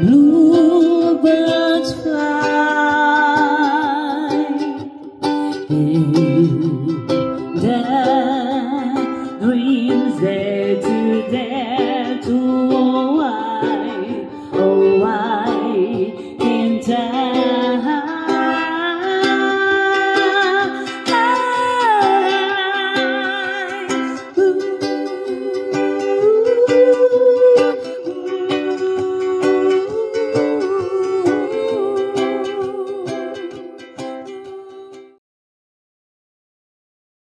Bluebirds fly in dreams.